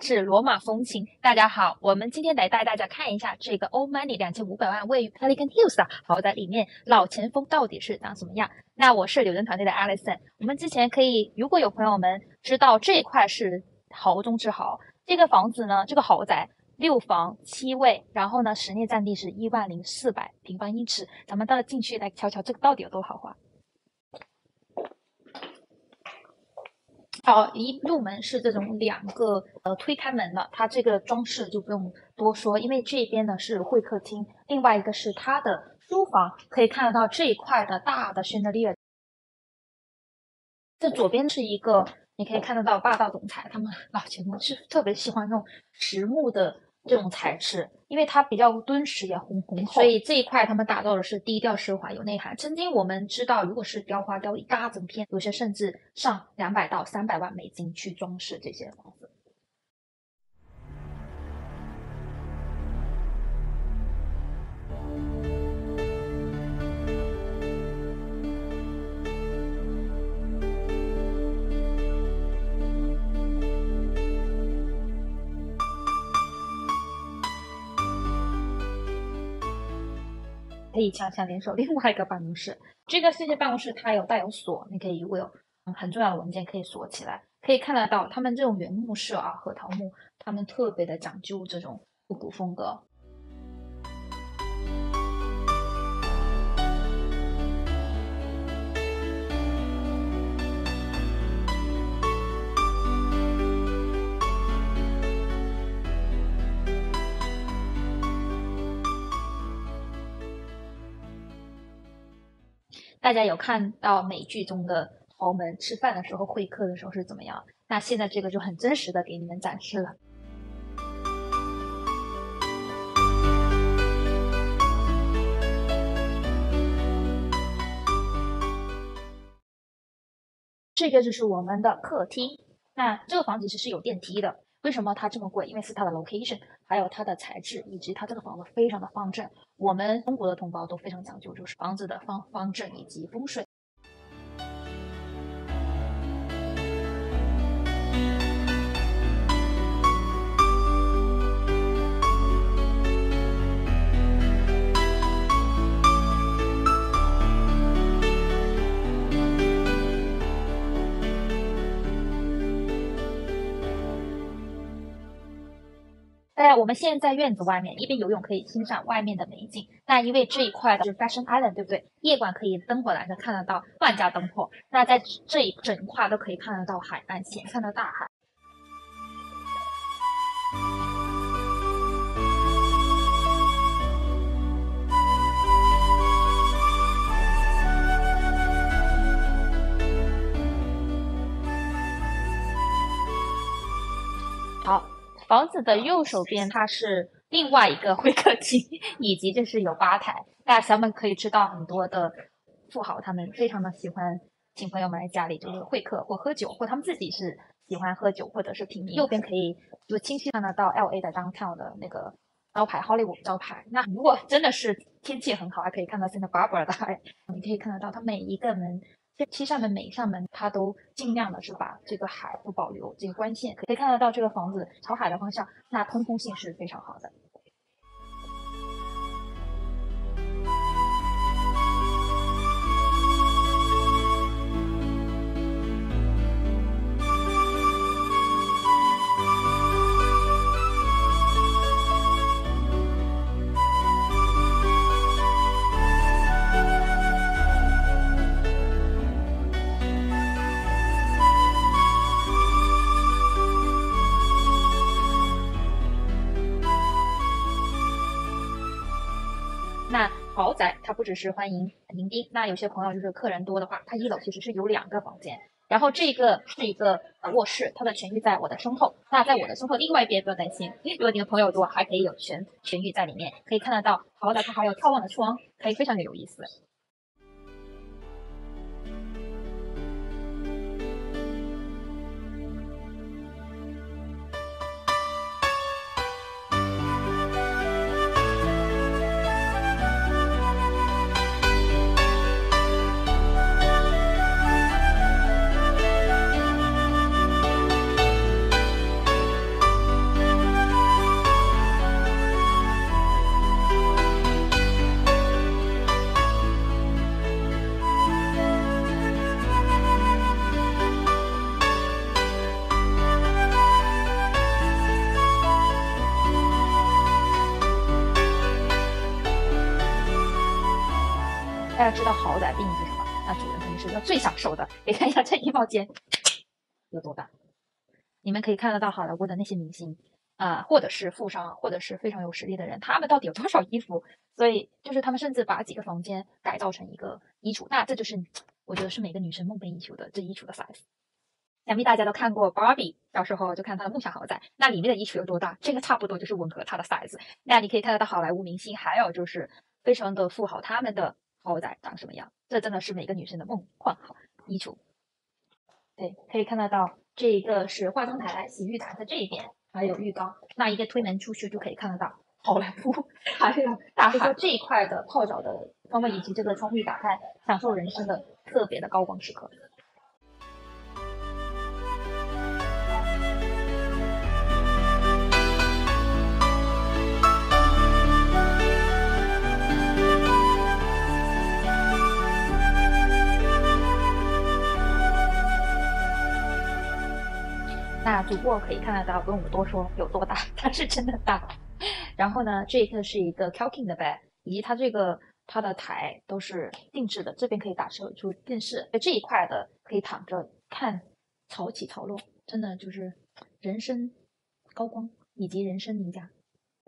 是罗马风情。大家好，我们今天来带大家看一下这个 Old Money 两千五百万位于 Pelican Hills 的豪宅里面，老前锋到底是长什么样？那我是柳人团队的 Alison。我们之前可以，如果有朋友们知道这一块是豪中之豪，这个房子呢，这个豪宅六房七卫，然后呢，室内占地是一万零四百平方英尺。咱们到进去来瞧瞧，这个到底有多豪华？哦，一入门是这种两个呃推开门的，它这个装饰就不用多说，因为这边呢是会客厅，另外一个是它的书房，可以看得到这一块的大的 chandelier。这左边是一个，你可以看得到霸道总裁，他们老前锋是特别喜欢用实木的。这种材质，因为它比较敦实也红红所以这一块他们打造的是低调奢华有内涵。曾经我们知道，如果是雕花雕一大整片，有些甚至上两百到三百万美金去装饰这些房子。可以强强联手另外一个办公室，这个世界办公室它有带有锁，你可以如果有很重要的文件可以锁起来。可以看得到他们这种原木色啊，核桃木，他们特别的讲究这种复古风格。大家有看到美剧中的豪门吃饭的时候会客的时候是怎么样？那现在这个就很真实的给你们展示了。这个就是我们的客厅，那这个房子其实是有电梯的。为什么它这么贵？因为是它的 location，还有它的材质，以及它这个房子非常的方正。我们中国的同胞都非常讲究，就是房子的方方正以及风水。我们现在院子外面，一边游泳可以欣赏外面的美景。那因为这一块的是 Fashion Island，对不对？夜晚可以灯火阑珊，看得到万家灯火。那在这一整块都可以看得到海岸线，看到大海。房子的右手边，它是另外一个会客厅，以及就是有吧台。大家咱们可以知道，很多的富豪他们非常的喜欢请朋友们来家里就是会客或喝酒，或他们自己是喜欢喝酒或者是品茗。右边可以就清晰看得到 L A 的 downtown 的那个招牌，Hollywood 招牌。那如果真的是天气很好，还可以看到 Santa Barbara 的海。你可以看得到它每一个门。这七扇门，每一扇门它都尽量的是把这个海都保留这个光线，可以看得到这个房子朝海的方向，那通风性是非常好的。那豪宅它不只是欢迎迎宾，那有些朋友就是客人多的话，它一楼其实是有两个房间，然后这个是一个呃卧室，它的全浴在我的身后。那在我的身后另外一边不要担心，如果你的朋友多，还可以有全全浴在里面，可以看得到豪宅它还有眺望的窗，可以非常的有意思。家知道豪宅定义是什么？那主人肯定是要最享受的。你看一下这衣帽间有多大？你们可以看得到好莱坞的那些明星啊，或者是富商，或者是非常有实力的人，他们到底有多少衣服？所以就是他们甚至把几个房间改造成一个衣橱。那这就是我觉得是每个女生梦寐以求的这衣橱的 size。想必大家都看过 Barbie，到时候就看她的梦想豪宅，那里面的衣橱有多大？这个差不多就是吻合她的 size。那你可以看得到好莱坞明星，还有就是非常的富豪，他们的豪宅长什么样？这真的是每个女生的梦幻好衣橱。对，可以看得到这一个是化妆台、洗浴台在这一边，还有浴缸。那一个推门出去就可以看得到好莱坞，还有大 海。这一块的泡澡的方位以及这个窗户打开，享受人生的特别的高光时刻。那主播可以看得到，不用我多说有多大，它是真的大。然后呢，这一个是一个 Calkin 的杯以及它这个它的台都是定制的，这边可以打出出电视，这一块的可以躺着看潮起潮落，真的就是人生高光以及人生赢家。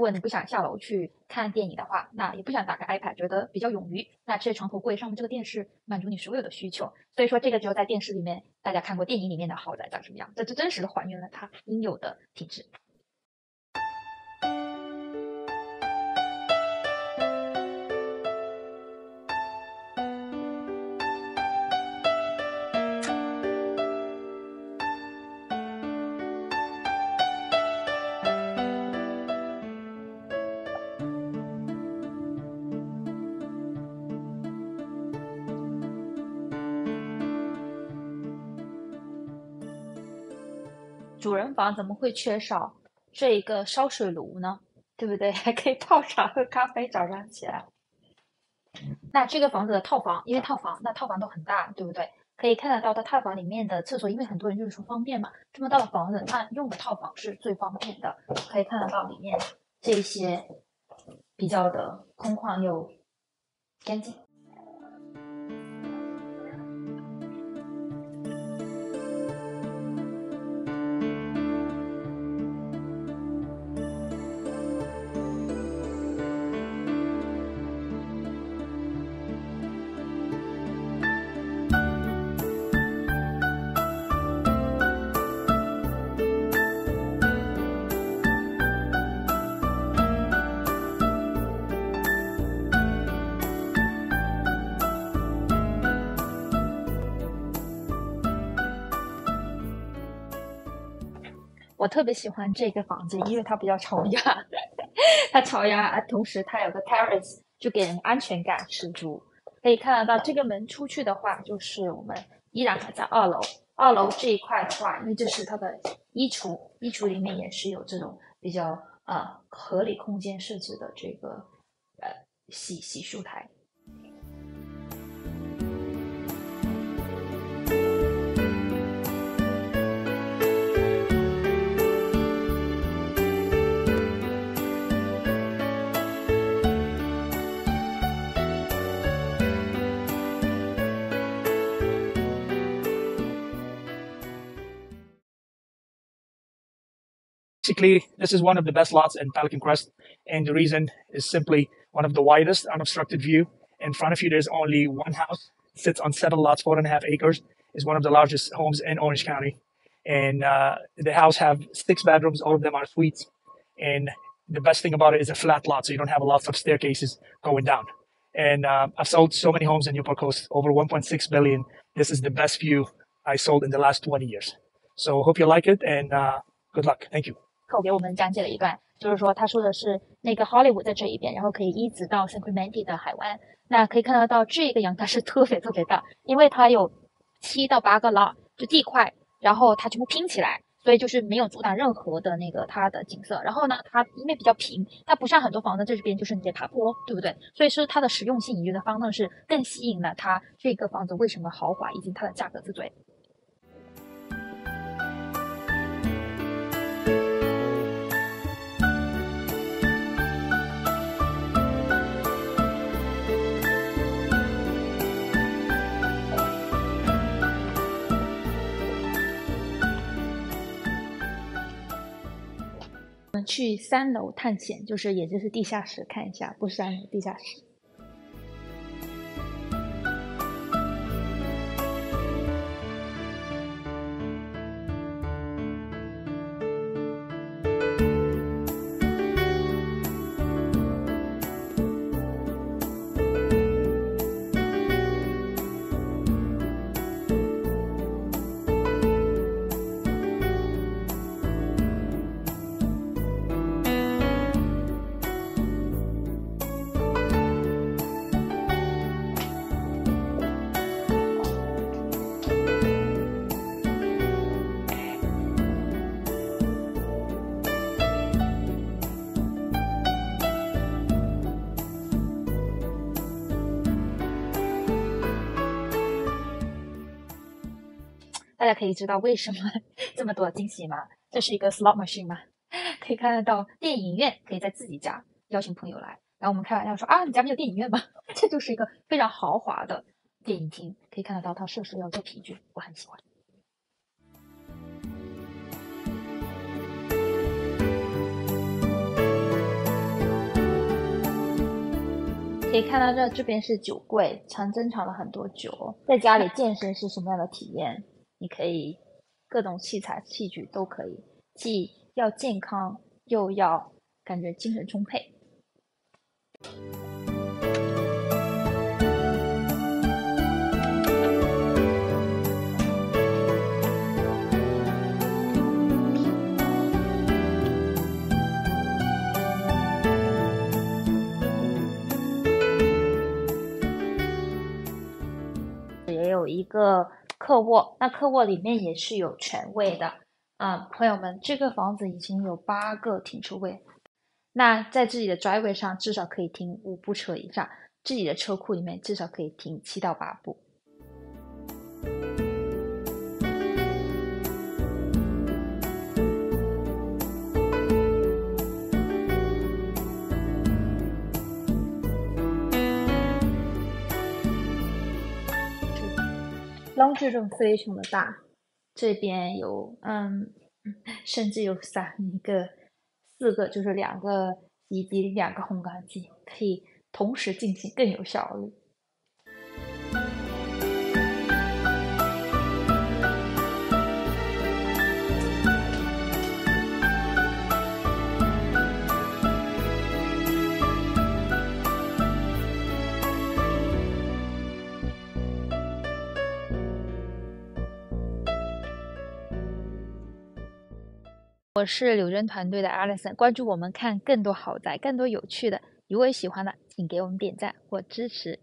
如果你不想下楼去看电影的话，那也不想打开 iPad，觉得比较冗余，那这床头柜上面这个电视满足你所有的需求。所以说，这个只有在电视里面大家看过电影里面的豪宅长什么样，这就真实的还原了它应有的品质。主人房怎么会缺少这一个烧水炉呢？对不对？还可以泡茶喝咖啡，早上起来。那这个房子的套房，因为套房，那套房都很大，对不对？可以看得到，它套房里面的厕所，因为很多人就是说方便嘛，这么大的房子，那用的套房是最方便的。可以看得到里面这些比较的空旷又干净。我特别喜欢这个房子，因为它比较朝阳，它潮压，同时它有个 terrace，就给人安全感十足。可以看得到，这个门出去的话，就是我们依然还在二楼。二楼这一块的话，因为这是它的衣橱，衣橱里面也是有这种比较呃合理空间设置的这个呃洗洗漱台。Basically, this is one of the best lots in Pelican Crest, and the reason is simply one of the widest unobstructed view. In front of you, there's only one house, it sits on seven lots, four and a half acres, is one of the largest homes in Orange County. And uh, the house have six bedrooms, all of them are suites. And the best thing about it is a flat lot, so you don't have lots of staircases going down. And uh, I've sold so many homes in Newport Coast, over 1.6 billion. This is the best view I sold in the last 20 years. So hope you like it, and uh, good luck. Thank you. 口给我们讲解了一段，就是说他说的是那个 Hollywood 在这一边，然后可以一直到 Sacramento 的海湾。那可以看得到这个阳台是特别特别大，因为它有七到八个 lot 就地块，然后它全部拼起来，所以就是没有阻挡任何的那个它的景色。然后呢，它因为比较平，它不像很多房子这边就是你得爬坡，对不对？所以说它的实用性以及的方呢是更吸引了它这个房子为什么豪华以及它的价格之最。去三楼探险，就是也就是地下室看一下，不是三楼，地下室。大家可以知道为什么 这么多惊喜吗？这是一个 slot machine 吗？可以看得到电影院可以在自己家邀请朋友来，然后我们开玩笑说啊，你家没有电影院吗？这就是一个非常豪华的电影厅，可以看得到它设施要做皮具，我很喜欢。可以看到这这边是酒柜，藏珍藏了很多酒。在家里健身是什么样的体验？你可以各种器材器具都可以，既要健康又要感觉精神充沛。也有一个。客卧，那客卧里面也是有全位的啊，朋友们，这个房子已经有八个停车位，那在自己的 driveway 上至少可以停五部车以上，自己的车库里面至少可以停七到八部。浪巨正非常的大，这边有嗯，甚至有三个、四个，就是两个以及两个烘干机，可以同时进行，更有效率。我是柳真团队的 Alison，关注我们看更多豪宅，更多有趣的。如果有喜欢的，请给我们点赞或支持。